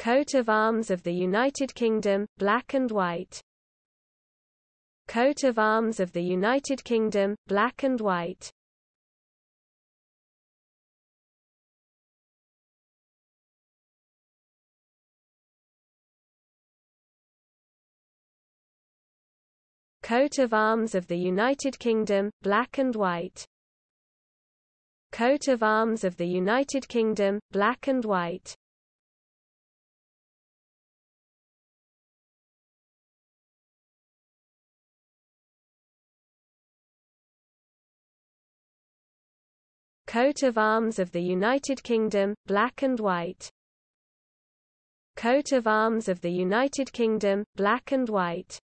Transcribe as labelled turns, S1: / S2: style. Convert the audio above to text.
S1: Coat of Arms of the United Kingdom, black and white. Coat of Arms of the United Kingdom, black and white. Coat of Arms of the United Kingdom, black and white. Coat of Arms of the United Kingdom, black and white. Coat of Arms of the United Kingdom, black and white. Coat of Arms of the United Kingdom, black and white.